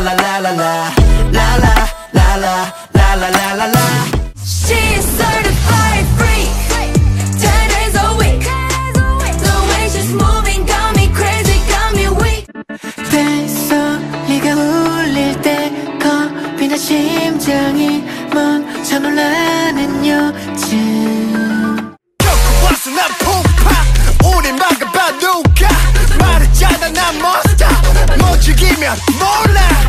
라라라라라 라라라라라라라라 She's certified freak Ten days a week The way she's moving got me crazy got me weak 뱃소리가 울릴 때 겁이 나 심장이 멈춰 놀라는 요즘 겪고 봤어 난 폭파 오랜 막아봐 누가 말했잖아 난 몬스터 못 죽이면 몰라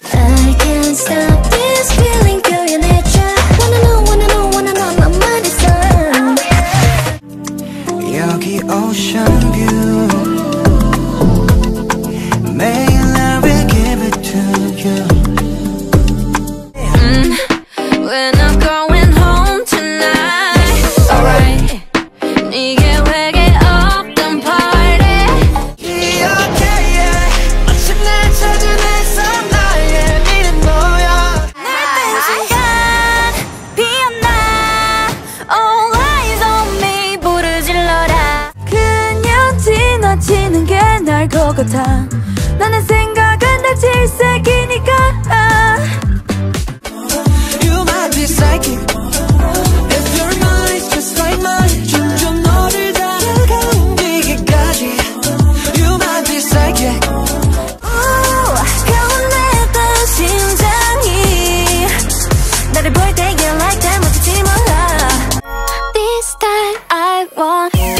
것 같아 나는 생각은 다 질색이니까 아. You might be psychic If your mind's just like mine 점점 너를 다가 움직이기까지 You might be psychic 나를 볼때 you like that 못했지 몰라 This time I want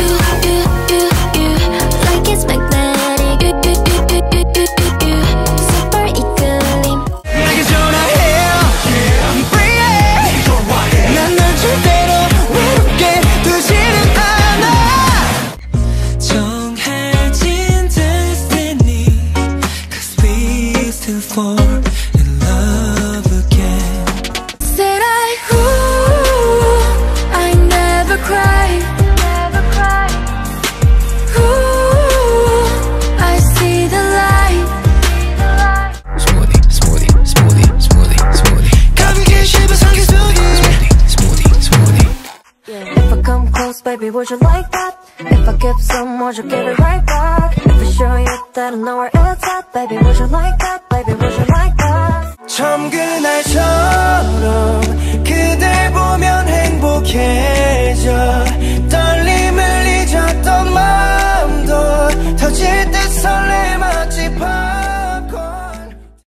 baby, would you like that? If I give some, would you give it right back? If I show you that I know where it's at, baby, would you like that?